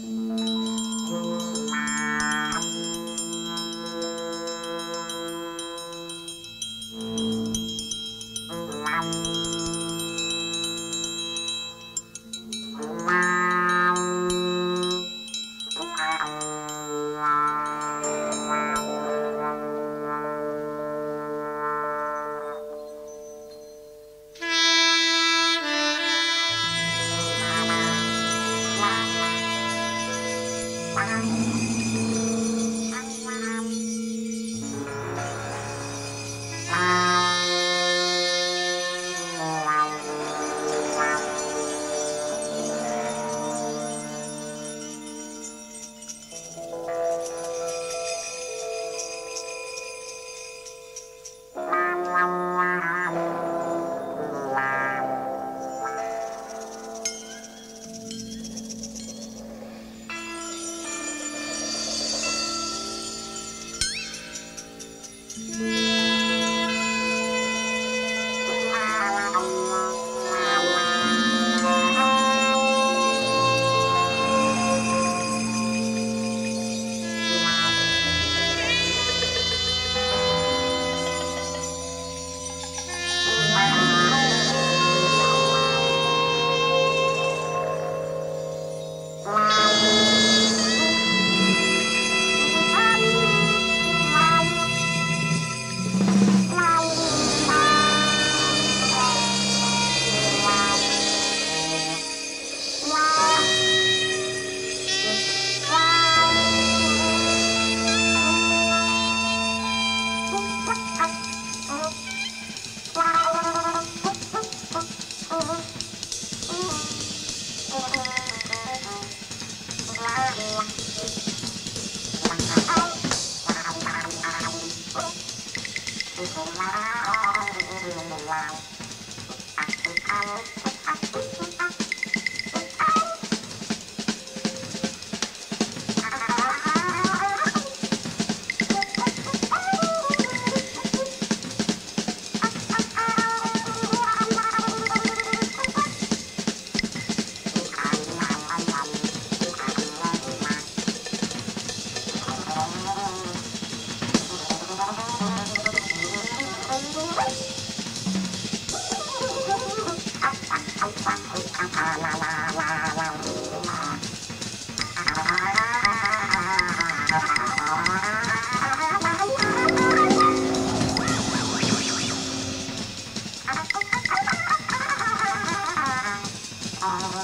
Música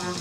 Thank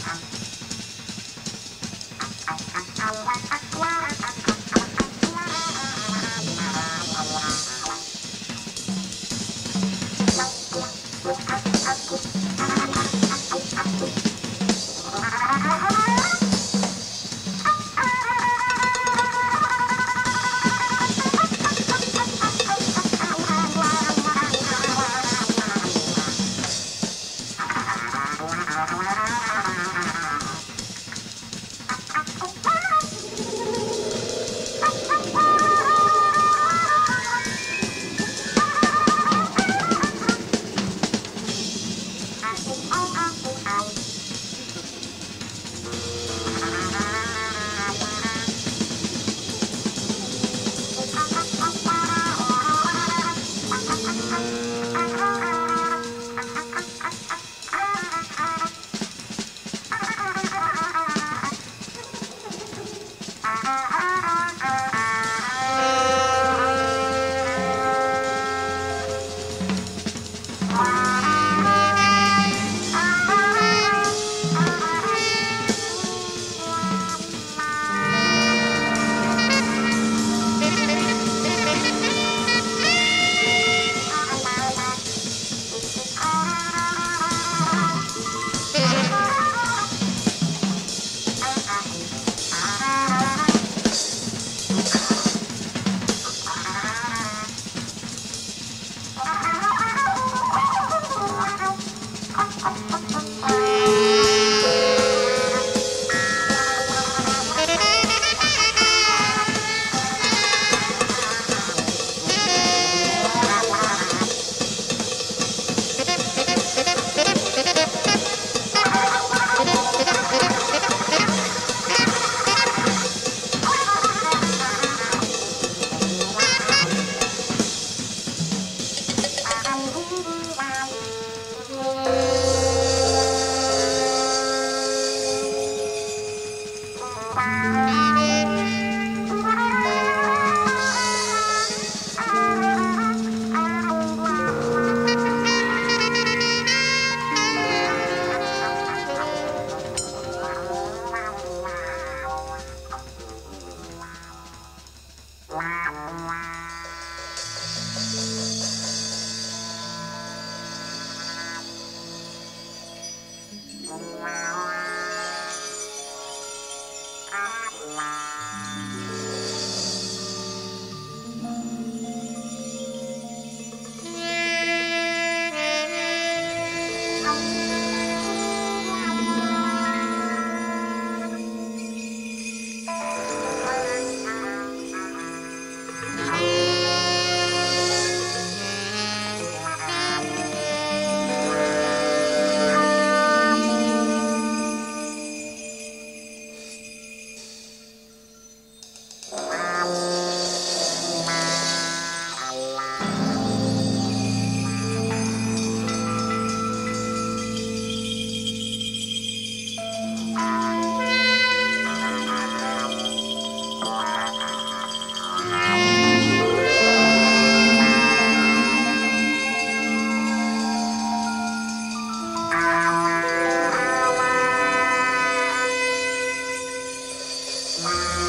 Bye. Bye.